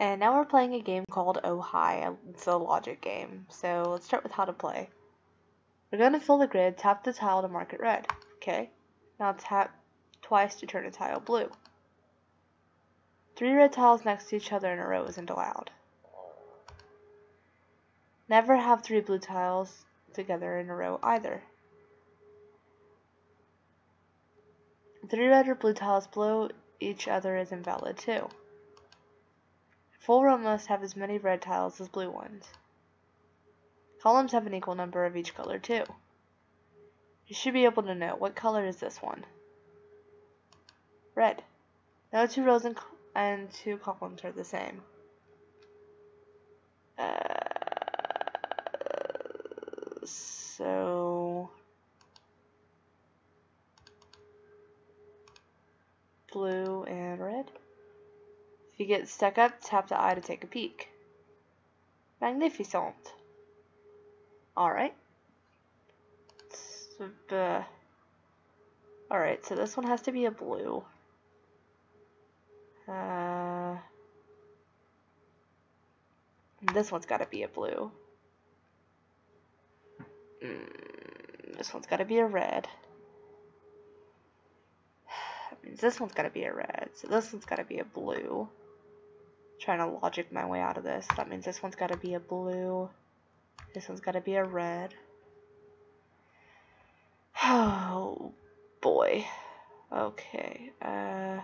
And now we're playing a game called Oh Hi. It's a logic game. So let's start with how to play. We're going to fill the grid, tap the tile to mark it red. Okay. Now tap twice to turn a tile blue. Three red tiles next to each other in a row isn't allowed. Never have three blue tiles together in a row either. Three red or blue tiles below each other is invalid too. Full row must have as many red tiles as blue ones. Columns have an equal number of each color too. You should be able to know what color is this one. Red. No two rows and, and two columns are the same. Uh, so blue and red. If you get stuck up, tap the eye to take a peek. Magnificent. Alright. Alright, so this one has to be a blue. Uh, this one's gotta be a blue. Mm, this one's gotta be a red. This one's gotta be a red. So this one's gotta be a blue. trying to logic my way out of this. That means this one's gotta be a blue. This one's gotta be a red. Oh boy. Okay. Uh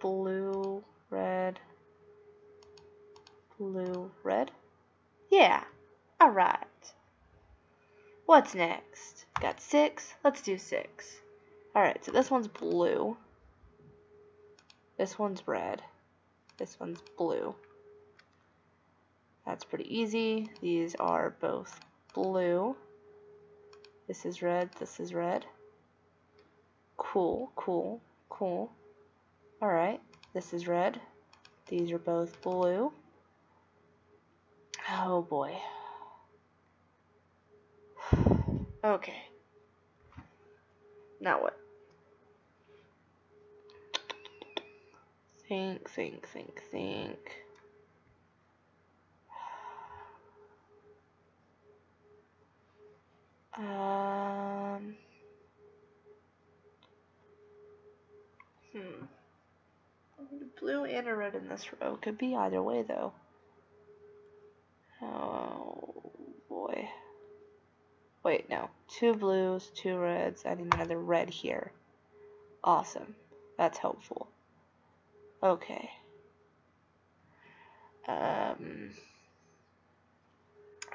blue, red, blue, red. Yeah, alright. What's next? Got six? Let's do six. Alright, so this one's blue. This one's red. This one's blue. That's pretty easy. These are both blue. This is red, this is red. Cool, cool, cool. Alright, this is red. These are both blue. Oh boy. okay. Now what? Think, think, think, think. Um. Hmm. Blue and a red in this row. Could be either way, though. Oh, boy. Wait, no. Two blues, two reds. I need another red here. Awesome. That's helpful. Okay. Um,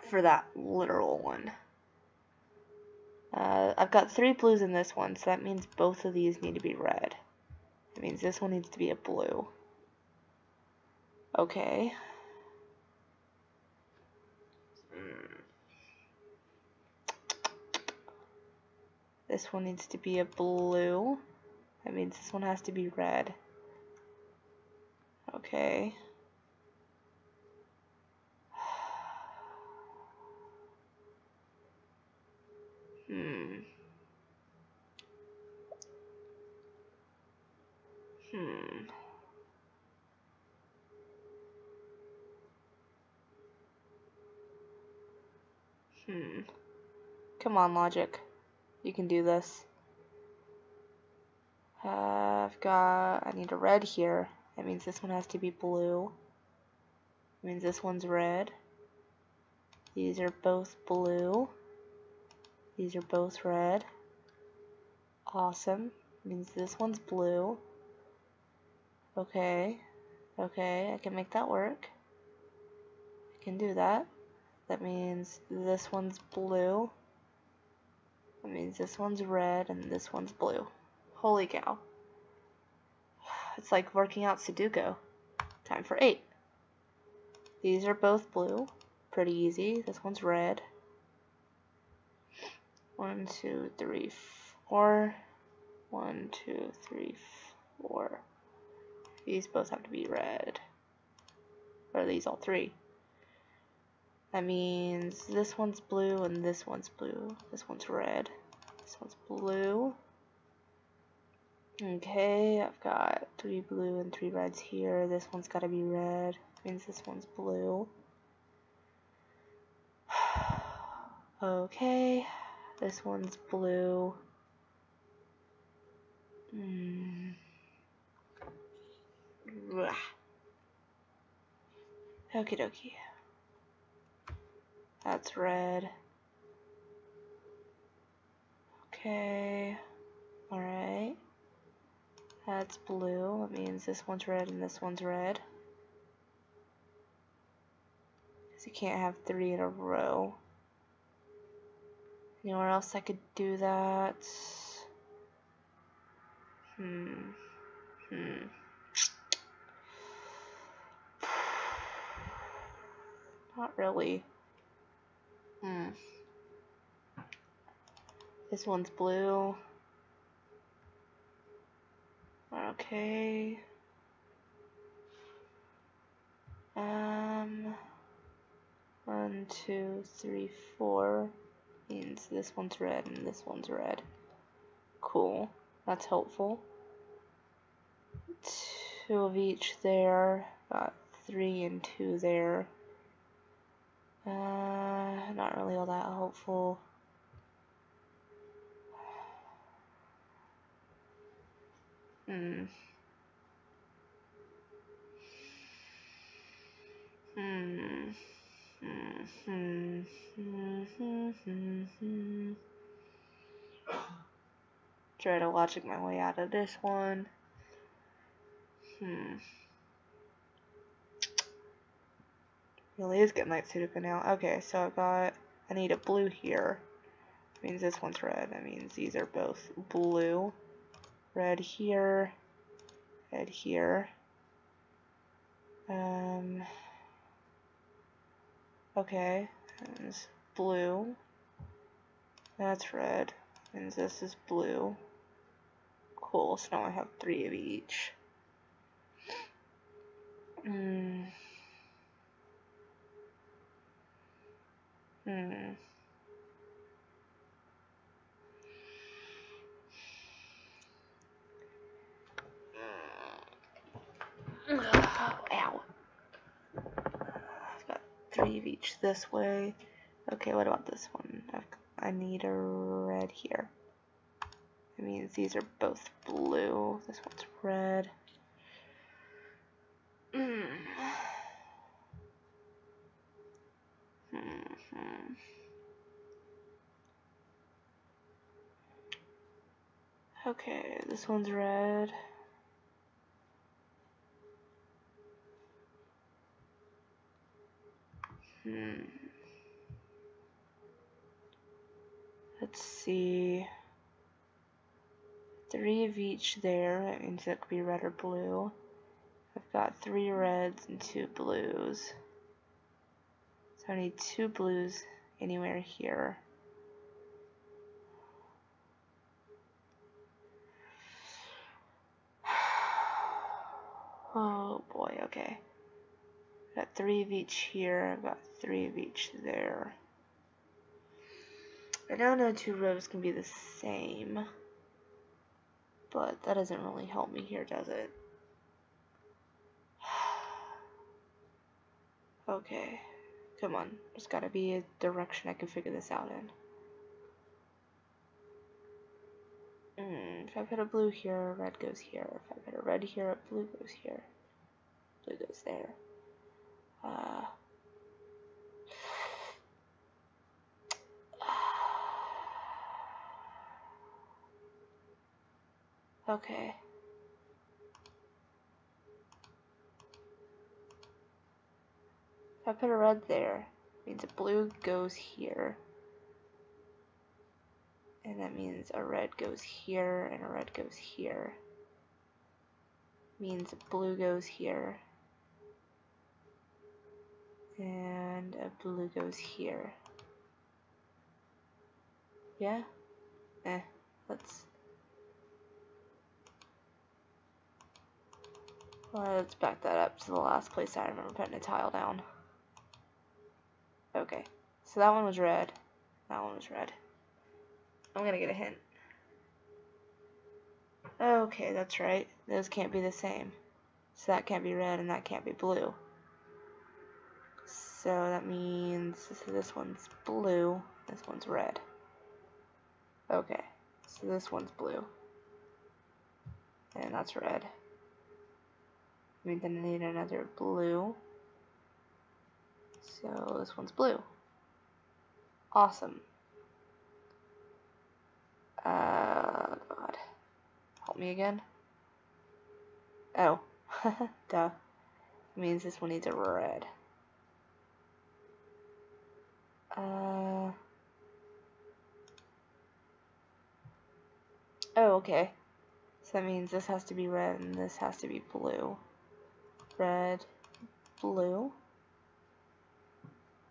for that literal one. Uh, I've got three blues in this one, so that means both of these need to be red. That means this one needs to be a blue. Okay. This one needs to be a blue. That means this one has to be red. Okay. Hmm. Hmm. Hmm. Come on, logic. You can do this. I've got, I need a red here. That means this one has to be blue. That means this one's red. These are both blue. These are both red. Awesome. Means this one's blue. Okay. Okay, I can make that work. I can do that. That means this one's blue. That means this one's red and this one's blue. Holy cow. It's like working out Sudoku. Time for eight. These are both blue. Pretty easy. This one's red. One, two, three, four. One, two, three, four. These both have to be red. Or are these all three? That means this one's blue and this one's blue. This one's red. This one's blue. Okay, I've got three blue and three reds here. This one's got to be red. Means this one's blue. okay, this one's blue. Hmm. Okie dokie. That's red. Okay. Alright. That's blue. That means this one's red and this one's red. Because you can't have three in a row. Anywhere else I could do that? Hmm. Hmm. Not really. Hmm. This one's blue. Okay. Um, one, two, three, four means this one's red and this one's red. Cool. That's helpful. Two of each there. Got three and two there. Uh, not really all that helpful. Hmm. Try to logic my way out of this one. Hmm. Really is getting like Sudoku now. Okay, so I've got, I need a blue here. means this one's red. That means these are both blue. Red here. Red here. Um, okay, That's blue. That's red. And this is blue. Cool, so now I have three of each. Hmm. Hmm. Ow. I've got three of each this way. Okay, what about this one? I've, I need a red here. It means these are both blue. This one's red. Mm. Okay, this one's red. Hmm. Let's see. Three of each there. That means it could be red or blue. I've got three reds and two blues. So I need two blues anywhere here. Oh boy, okay. Got three of each here, I've got three of each there. I don't know two rows can be the same, but that doesn't really help me here, does it? okay. Come on, there's gotta be a direction I can figure this out in. Mm, if I put a blue here, red goes here. If I put a red here, blue goes here. Blue goes there. Uh, okay. If I put a red there, means a blue goes here. And that means a red goes here and a red goes here. Means blue goes here. Blue goes here. Yeah? Eh, let's... Let's back that up to the last place I remember putting a tile down. Okay, so that one was red. That one was red. I'm gonna get a hint. Okay, that's right. Those can't be the same. So that can't be red and that can't be blue. So that means this, this one's blue, this one's red. Okay, so this one's blue. And that's red. I mean, then I need another blue. So this one's blue. Awesome. Uh, God. Help me again. Oh. Duh. Means this one needs a red. Uh. Oh, okay. So that means this has to be red and this has to be blue. Red, blue.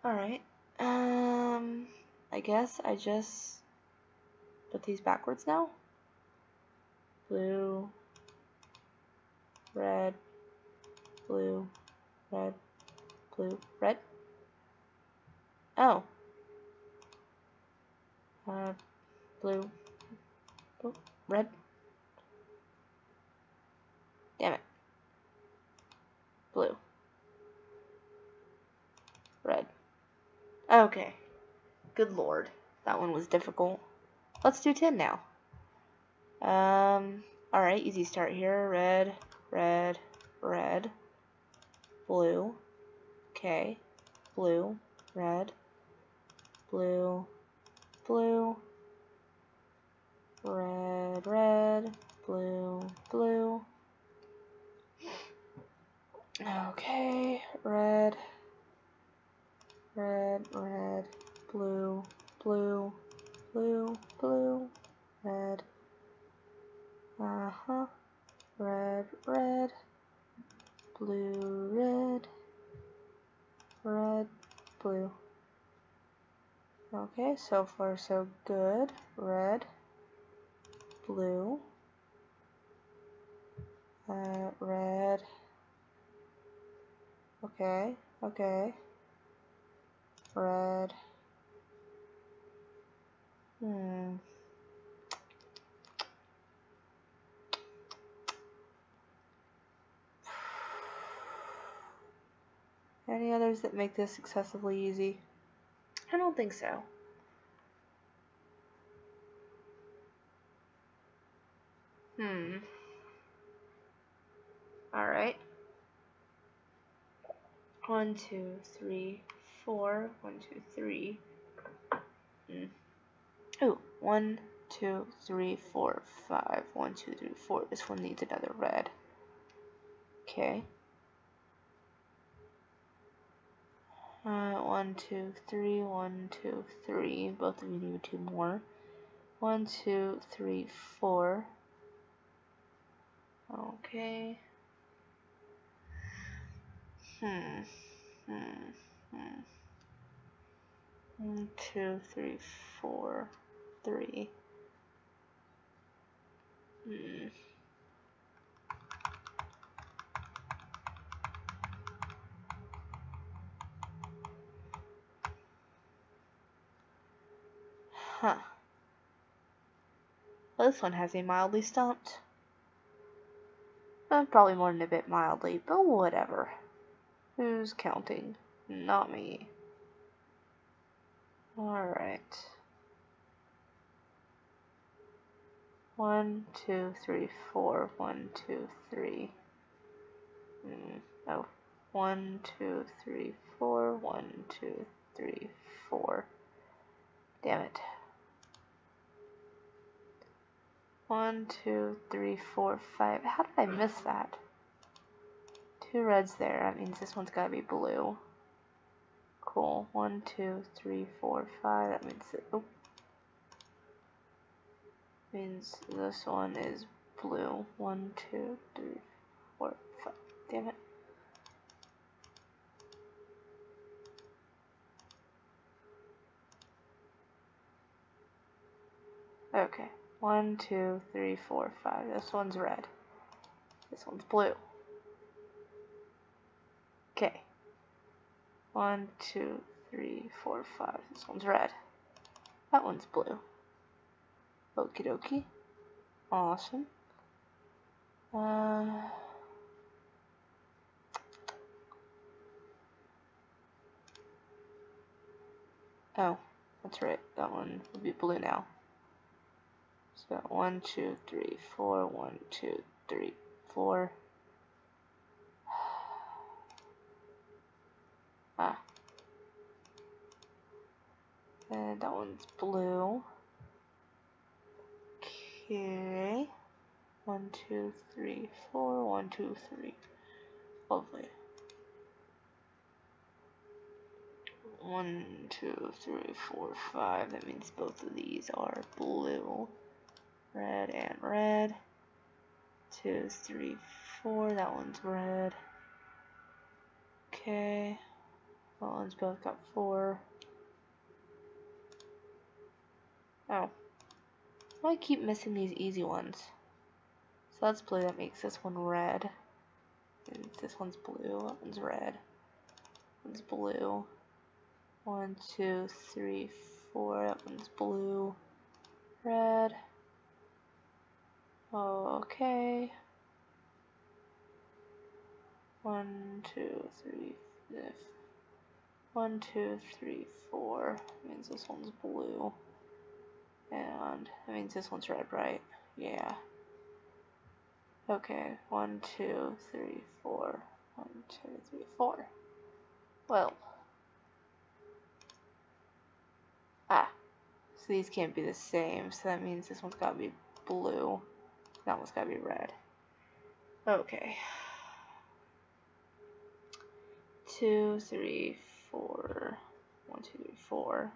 Alright. Um, I guess I just put these backwards now. Blue, red, blue, red, blue, red. Oh. Uh, blue, blue, red. Damn it. Blue. Red. Okay. Good lord. That one was difficult. Let's do 10 now. Um, alright, easy start here. Red, red, red, blue, okay, blue, red, blue, blue, red, red, blue, blue, okay, red, red, red, blue, blue, blue, blue, red, uh-huh. Red, red. Blue, red. Red, blue. Okay, so far so good. Red, blue, uh, red. Okay, okay. Red. Hmm. Any others that make this excessively easy? Don't think so. Hmm. Alright. One, two, three, four. One, two, three. Oh, one, two, three, four, five. One, two, three, four. This one needs another red. Okay. Uh, one, two, three, one, two, three. Both of you need two more. One, two, three, four. Okay. Hmm. Hmm. Hmm. One, two, three, four, three. Hmm. Huh. Well, this one has me mildly stumped. Uh, probably more than a bit mildly, but whatever. Who's counting? Not me. Alright. One, two, three, four. One, two, three. Mm, oh. One, two, three, four. One, two, three, four. Damn it. One, two, three, four, five. How did I miss that? Two reds there. That means this one's gotta be blue. Cool. One, two, three, four, five. That means it. Oh. Means this one is blue. One, two, three, four, five. Damn it. Okay. One, two, three, four, five. This one's red. This one's blue. Okay. One, two, three, four, five. This one's red. That one's blue. Okie dokie. Awesome. Uh, oh, that's right. That one would be blue now. So one, two, three, four. One, two, three, four. Ah. And that one's blue. Okay. One, two, three, four. One, two, three. Lovely. One, two, three, four, five. That means both of these are blue. Red and red. Two, three, four. That one's red. Okay. That one's both got four. Oh. I keep missing these easy ones. So let's play that makes this one red. And this one's blue, that one's red. One's blue. One, two, three, four. That one's blue. Red. Okay. One, two, three, fifth. One, two, three, four. Means this one's blue. And that means this one's red, right? Yeah. Okay, one, two, three, four. One, two, three, four. Well. Ah. So these can't be the same, so that means this one's gotta be blue. That one's gotta be red. Okay. Two, three, four. One, two, three, four.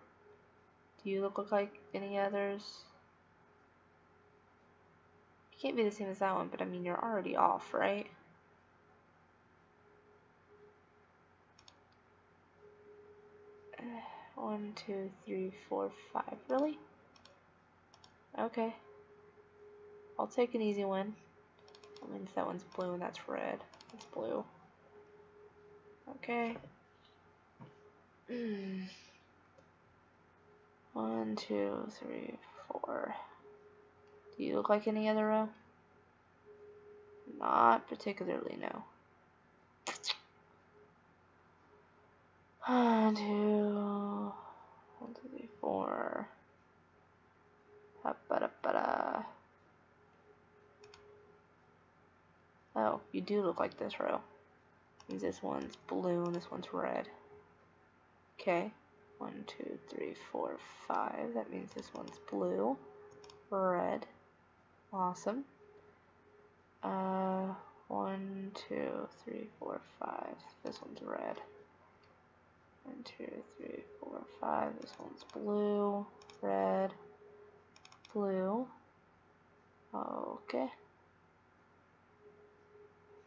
Do you look like any others? You can't be the same as that one, but I mean, you're already off, right? One, two, three, four, five. Really? Okay. I'll take an easy one. That means that one's blue and that's red. That's blue. Okay. One, two, three, four. Do you look like any other row? Not particularly, no. One, two, one, two, three, four. Ba-da-ba-da. Oh, you do look like this row. Means this one's blue and this one's red. Okay. One, two, three, four, five. That means this one's blue, red. Awesome. Uh, one, two, three, four, five. This one's red. One, two, three, four, five. This one's blue, red, blue. Okay.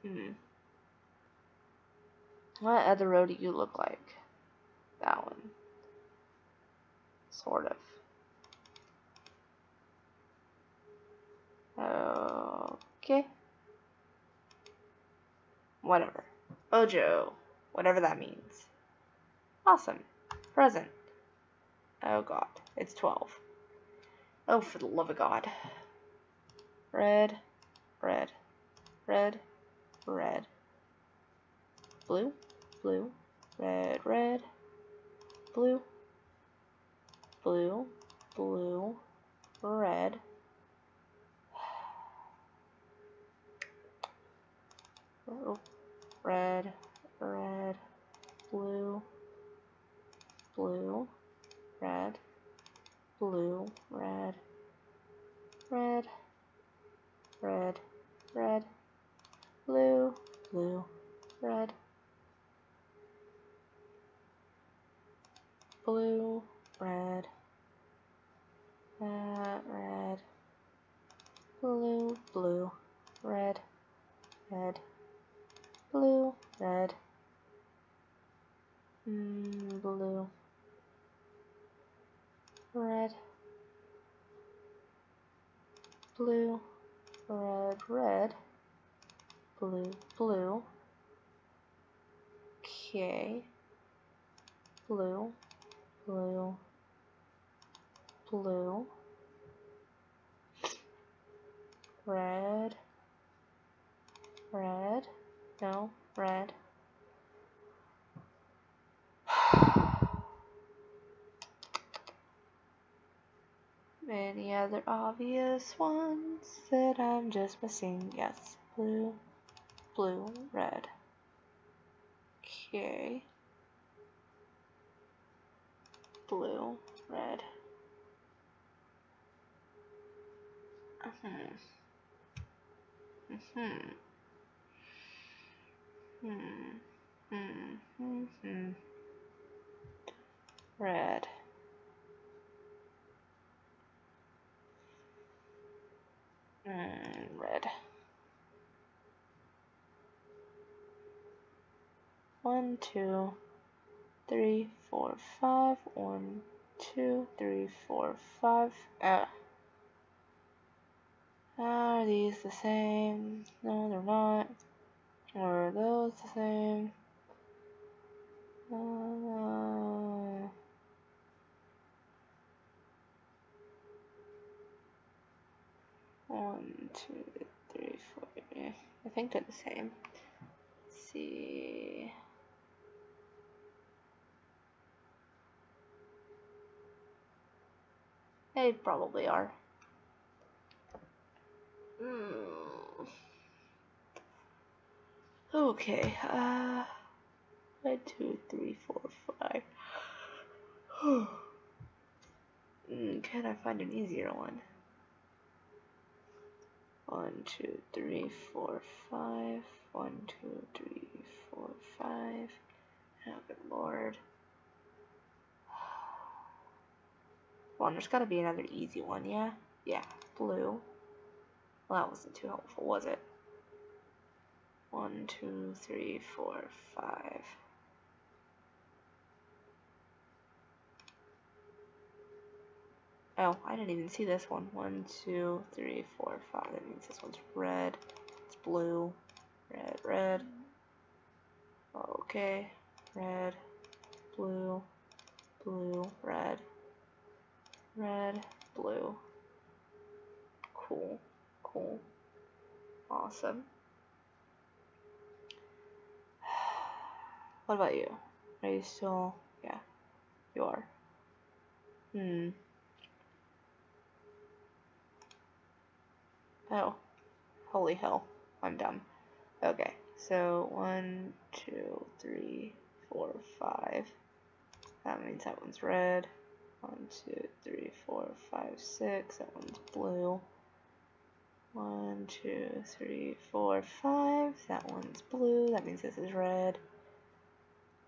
Hmm. What other row do you look like? That one. Sort of. Okay. Whatever. Ojo. Whatever that means. Awesome. Present. Oh god. It's 12. Oh, for the love of God. Red. Red. Red red, blue, blue, red, red, blue, blue, blue, red, red, red, blue, blue, red, blue, red, red, red, blue, blue, red, red, blue, red, mm, blue, red, blue, red, red, blue, blue. Okay. Blue, blue, blue. Red, No, red. Any other obvious ones that I'm just missing? Yes, blue, blue, red. Okay. Blue, red. Hmm. Hmm. Hmm. Hmm. Hmm. Hmm. Red. Mm, red. One, two, three, four, five. One, two, three, four, five. Ah. Are these the same? No, they're not. Are those the same? Uh, one, two, three, four. Yeah, I think they're the same. Let's see. They probably are. Mm. Okay. Uh, one, two, three, four, five. mm, can I find an easier one? One, two, three, four, five. One, two, three, four, five. Oh, good lord. On, there's gotta be another easy one, yeah? Yeah, blue. Well, that wasn't too helpful, was it? One, two, three, four, five. Oh, I didn't even see this one. One, two, three, four, five. That means this one's red. It's blue. Red, red. Okay. Red, blue, blue, red, red, blue. Cool. Cool. Awesome. What about you? Are you still... Yeah, you are. Hmm. Oh. Holy hell. I'm dumb. Okay, so one, two, three, four, five. That means that one's red. One, two, three, four, five, six. That one's blue. One, two, three, four, five. That one's blue. That means this is red.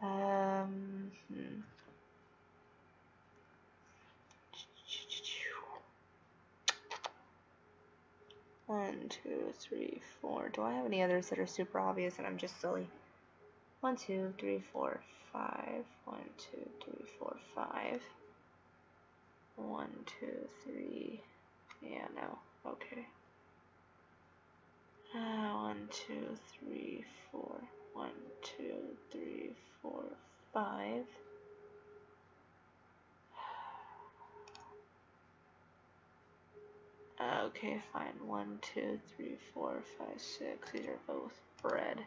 Um, hmm. One, two, three, four. Do I have any others that are super obvious and I'm just silly? One, two, three, four, five. One, two, three, four, five. One, two, three. Yeah, no. Okay. Uh, one, two, three, four. One, two, three, four, five. Uh, okay, fine. One, two, three, four, five, six. These are both red.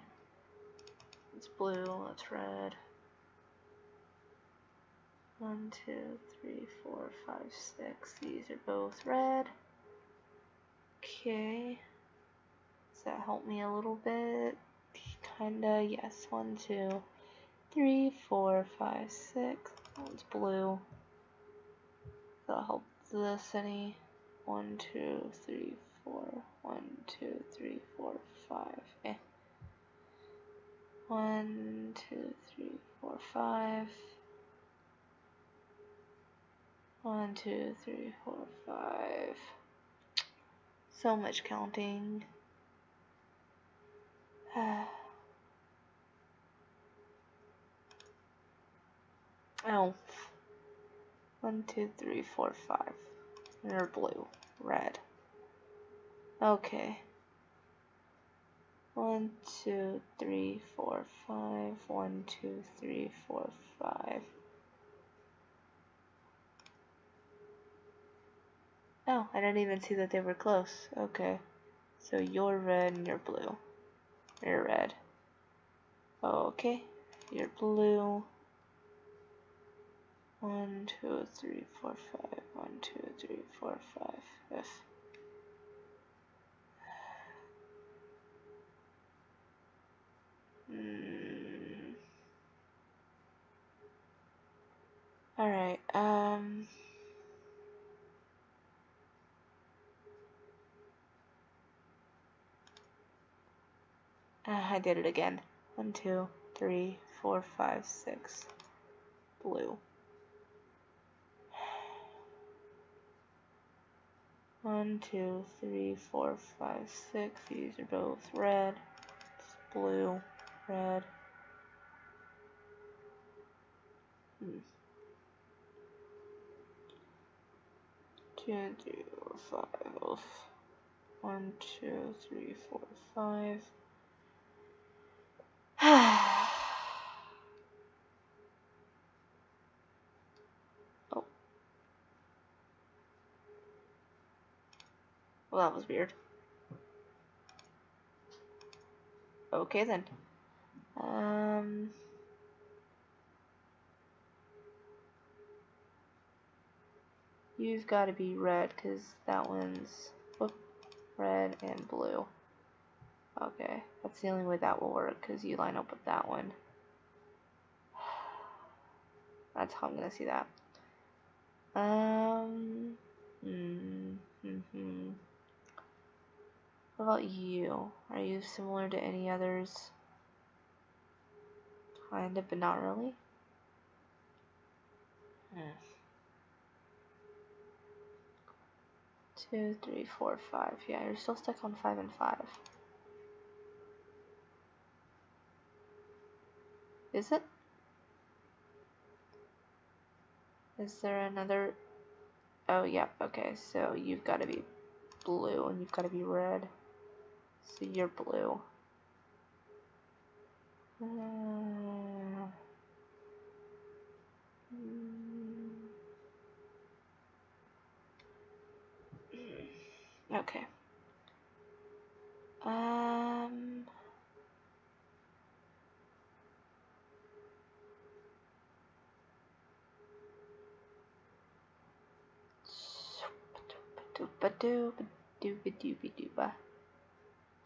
It's blue, that's red. One, two, three, four, five, six. These are both red. Okay. Does that help me a little bit? Kinda, yes. One, two, three, four, five, six. That one's blue. That'll help this any. One, two, three, four. One, two, three, four, five. Eh. One, two, three, four, five. One, two, three, four, five. So much counting. oh. One, two, three, four, five. They're blue, red. Okay. One, two, three, four, five. One, two, three, four, five. Oh, I didn't even see that they were close. Okay. So you're red and you're blue. You're red. Okay, you're blue. One, two, three, four, five. One, two, three, four, five. F. Mm. All right. Um. Uh, I did it again. One, two, three, four, five, six. Blue. One, two, three, four, five, six. These are both red. It's blue, red. Hmm. Two, three, four, five. One, two, three, four, five. Well, that was weird. Okay then. Um... You've got to be red because that one's whoop, red and blue. Okay, that's the only way that will work because you line up with that one. That's how I'm gonna see that. Um. Mm, mm -hmm. What about you? Are you similar to any others? Kind of, but not really. Hmm. Two, three, four, five. Yeah, you're still stuck on five and five. Is it? Is there another? Oh, yeah. Okay, so you've got to be blue and you've got to be red. So you're blue. Uh, okay. Um.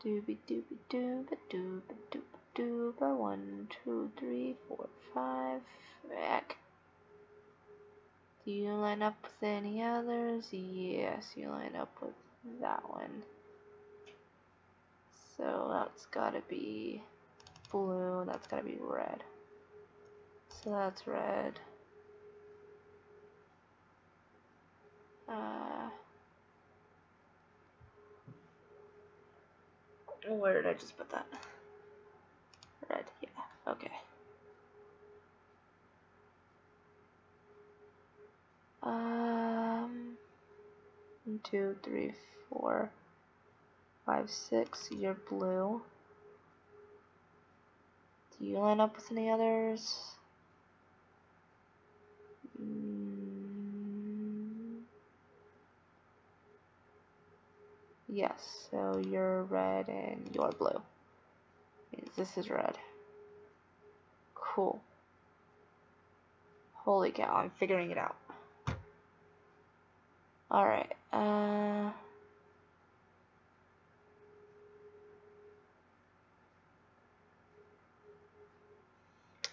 Dooby dooby dooba dooba dooba dooba. One, two, three, four, five. Back. Do you line up with any others? Yes, you line up with that one. So that's gotta be blue, that's gotta be red. So that's red. Uh, Where did I just put that? Red, yeah, okay. Um, two, three, four, five, six. You're blue. Do you line up with any others? Yes, so you're red and you're blue. This is red. Cool. Holy cow, I'm figuring it out. Alright, uh...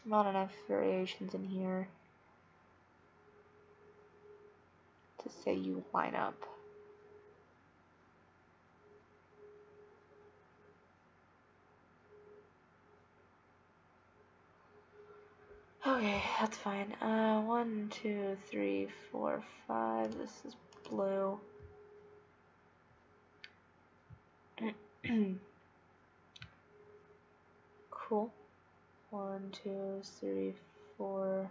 Not enough variations in here to say you line up. Okay, that's fine. Uh, one, two, three, four, five. This is blue. cool. One, two, three, four,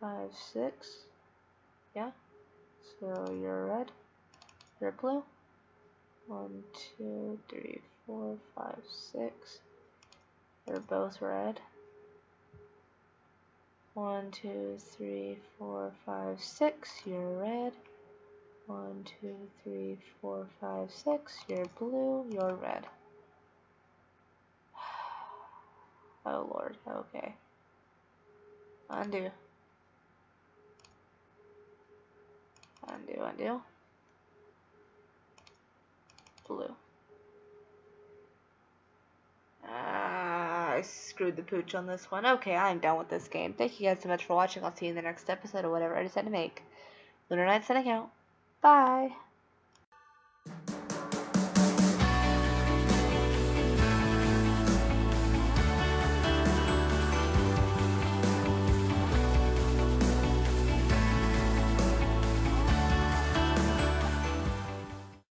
five, six. Yeah. So you're red. You're blue. One, two, three, four, five, six. They're both red. One, two, three, four, five, six. You're red. One, two, three, four, five, six. You're blue. You're red. Oh lord, okay. Undo. Undo, undo. Blue. I screwed the pooch on this one. Okay, I'm done with this game. Thank you guys so much for watching. I'll see you in the next episode or whatever I decide to make. Lunernight setting out. Bye.